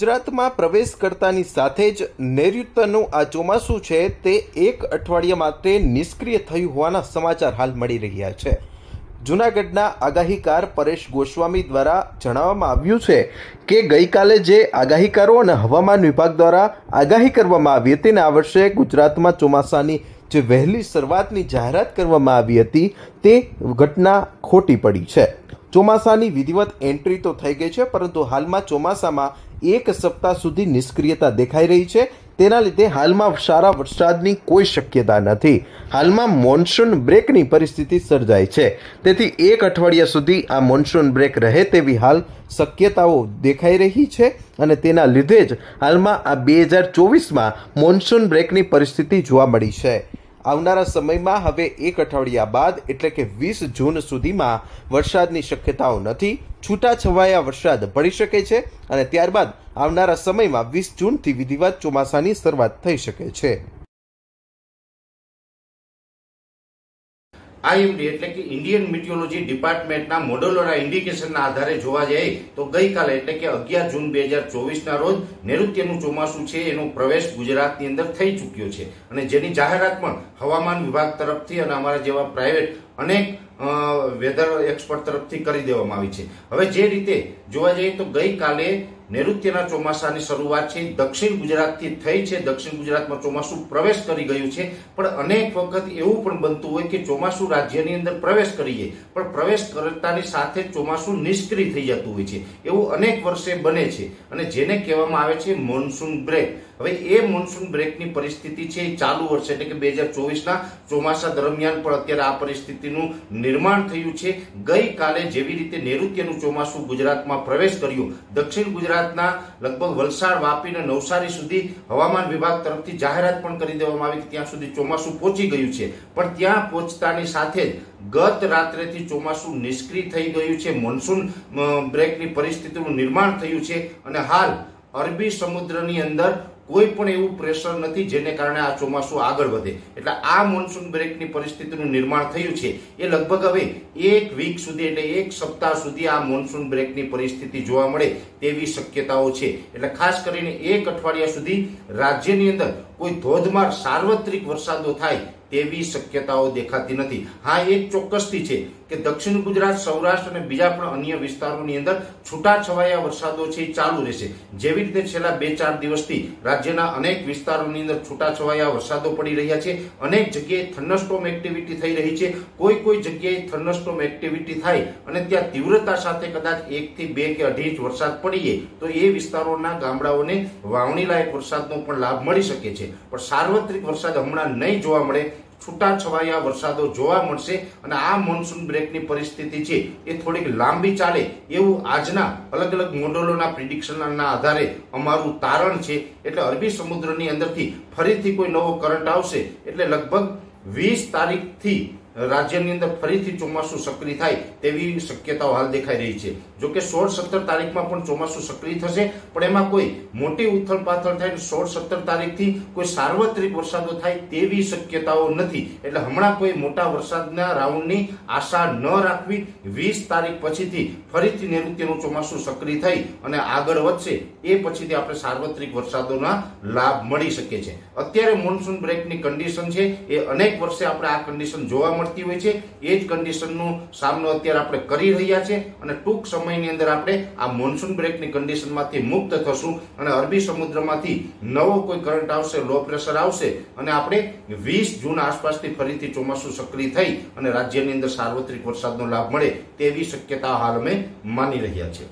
ગુજરાતમાં પ્રવેશ કરતાની સાથે જ નૈઋત્યનું આ ચોમાસું છે તે એક અઠવાડિયા માટે નિષ્ક્રિય થયું હોવાના સમાચાર હાલ મળી રહ્યા છે. જૂનાગઢના આગાહીકાર પરેશ ગોસ્વામી દ્વારા જણાવવામાં આવ્યું છે કે ગઈકાલે જે આગાહીકારો અને હવામાન વિભાગ દ્વારા આગાહી કરવામાં આવી હતી અને આ વર્ષે ગુજરાતમાં ચોમાસાની જે વહેલી શરૂઆતની જાહેરાત કરવામાં આવી હતી તે ઘટના ખોટી પડી છે. ચોમાસાની વિધિવત એન્ટ્રી તો થઈ ગઈ છે, પરંતુ હાલમાં ચોમાસામાં એક સપ્તાહ સુધી નિષ્ક્રિયતા દેખાઈ રહી છે. તેના લીધે હાલમાં સારા વરસાદની કોઈ શક્યતા નથી. હાલમાં મોન્સૂન બ્રેકની પરિસ્થિતિ સર્જાય છે. તેથી એક અઠવાડિયા સુધી આ મોન્સૂન બ્રેક રહે તેવી હાલ શક્યતાઓ દેખાઈ રહી છે અને તેના લીધે જ હાલમાં આ બે હજાર ચોવીસમાં મોન્સૂન બ્રેકની પરિસ્થિતિ જોવા મળી છે. આવનારા સમયમાં હવે એક અઠવાડિયા બાદ એટલે કે વીસ જૂન સુધીમાં વરસાદની શક્યતાઓ નથી, છૂટાછવાયા વરસાદ પડી શકે છે અને ત્યારબાદ આવનારા સમયમાં વીસ જૂનથી વિધિવત ચોમાસાની શરૂઆત થઈ શકે છે. આઈએમડી એટલે કે ઇન્ડિયન મિટિયોલોજી ડિપાર્ટમેન્ટના મોડેલોના ઇન્ડિકેશનના આધારે જોવા જાય તો ગઈકાલે એટલે કે અગિયાર જૂન બે હજાર ચોવીસના રોજ નૈઋત્યનું ચોમાસું છે, એનો પ્રવેશ ગુજરાતની અંદર થઈ ચૂક્યો છે. અને જેની જાહેરાત પણ હવામાન વિભાગ તરફથી અને અમારા જેવા પ્રાઇવેટ અનેક વેધર એક્સપર્ટ તરફથી કરી દેવામાં આવી છે. હવે જે રીતે જોવા જઈએ તો ગઈકાલે નૈઋત્યના ચોમાસાની શરૂઆત છે. દક્ષિણ ગુજરાતથી થઈ છે. દક્ષિણ ગુજરાતમાં ચોમાસું પ્રવેશ કરી ગયું છે. પણ અનેક વખત એવું પણ બનતું હોય કે ચોમાસું રાજ્યની અંદર પ્રવેશ કરીએ. પણ પ્રવેશ કરતાની સાથે ચોમાસું નિષ્ક્રિય થઈ જતું હોય છે. એવું અનેક વર્ષે બને છે. અને જેને કહેવામાં આવે છે મોન્સૂન બ્રેક. હવે એ મોન્સૂન બ્રેકની પરિસ્થિતિ છે એ ચાલુ વર્ષે એટલે કે બે હજાર ચોવીસના ચોમાસા દરમિયાન પણ અત્યારે આ પરિસ્થિતિનું નિર્માણ થયું છે. ગઈકાલે જેવી રીતે નૈઋત્યનું ચોમાસું ગુજરાતમાં પ્રવેશ કર્યું. દક્ષિણ ગુજરાતના લગભગ વલસાડ, વાપી અને નવસારી સુધી હવામાન વિભાગ તરફથી જાહેરાત પણ કરી દેવામાં આવી ત્યાં સુધી ચોમાસું પહોંચી ગયું છે. પણ ત્યાં પહોંચતાની સાથે જ ગત રાત્રેથી ચોમાસું નિષ્ક્રિય થઈ ગયું છે. મોન્સૂન બ્રેકની પરિસ્થિતિનું નિર્માણ થયું છે. અને હાલ અરબી સમુદ્રની અંદર કોઈ પણ એવું પ્રેશર નથી જેને કારણે આ ચોમાસું આગળ વધે. એટલે આ મોન્સૂન બ્રેકની પરિસ્થિતિનું નિર્માણ થયું છે. એ લગભગ હવે એક વીક સુધી એટલે એક સપ્તાહ સુધી આ મોન્સૂન બ્રેકની પરિસ્થિતિ જોવા મળે તેવી શક્યતાઓ છે. એટલે ખાસ કરીને એક અઠવાડિયા સુધી રાજ્યની અંદર કોઈ ધોધમાર સાર્વત્રિક વરસાદો થાય તેવી શક્યતાઓ દેખાતી નથી. હા, એક ચોક્કસથી છે કે દક્ષિણ ગુજરાત, સૌરાષ્ટ્ર અને બીજા પણ અન્ય વિસ્તારોની અંદર છૂટાછવાયા વરસાદો છે ચાલુ રહેશે. જેવી રીતે છેલ્લા બે ચાર દિવસથી રાજ્યના અનેક વિસ્તારોની અંદર છૂટાછવાયા વરસાદો પડી રહ્યા છે. અનેક જગ્યાએ થર્નસ્ટોમ એક્ટિવિટી થઈ રહી છે. કોઈ કોઈ જગ્યાએ થર્નસ્ટોમ એક્ટિવિટી થાય અને ત્યાં તીવ્રતા સાથે કદાચ એકથી બે કે અઢી ઇંચ વરસાદ પડીએ તો એ વિસ્તારોના ગામડાઓને વાવણી લાયક વરસાદનો પણ લાભ મળી શકે છે. પણ સાર્વત્રિક વરસાદ હમણાં નહીં જોવા મળે છૂટાછવાયા વરસાદો જોવા મળશે અને આ મોન્સૂન બ્રેકની પરિસ્થિતિ છે એ થોડીક લાંબી ચાલે એવું આજના અલગ અલગ મોડલોના પ્રિડિક્શનના આધારે અમારું તારણ છે. એટલે અરબી સમુદ્રની અંદરથી ફરીથી કોઈ નવો કરંટ આવશે. એટલે લગભગ વીસ તારીખથી રાજ્યની અંદર ફરીથી ચોમાસું સક્રિય થાય તેવી શક્યતાઓ હાલ દેખાઈ રહી છે. જો કે સોળ સત્તર તારીખમાં પણ ચોમાસું સક્રિય થશે, પણ એમાં કોઈ મોટી ઉથલ પાથલ થાય સોળ સત્તર તારીખથી કોઈ સાર્વત્રિક વરસાદો થાય તેવી શક્યતાઓ નથી. એટલે હમણાં કોઈ મોટા વરસાદના રાઉન્ડની આશા ન રાખવી વીસ તારીખ પછીથી ફરીથી નૈઋત્યનું ચોમાસું સક્રિય થઈ અને આગળ વધશે એ પછીથી આપણે સાર્વત્રિક વરસાદોના લાભ મળી શકે છે. અત્યારે મોન્સૂન બ્રેકની કન્ડિશન છે એ અનેક વર્ષે આપણે આ કન્ડિશન જોવા મળતી હોય છે, એ જ કન્ડિશનનો સામનો અત્યારે આપણે કરી રહ્યા છે અને ટૂંક સમયની અંદર આપણે આ મોન્સૂન બ્રેકની કન્ડિશનમાંથી મુક્ત થશું અને અરબી સમુદ્રમાંથી નવો કોઈ કરંટ આવશે લો પ્રેશર આવશે અને આપણે વીસ જૂન આસપાસથી ફરીથી ચોમાસું સક્રિય થઈ અને રાજ્યની અંદર સાર્વત્રિક વરસાદનો લાભ મળે તેવી શક્યતા હાલ અમે માની રહ્યા છીએ.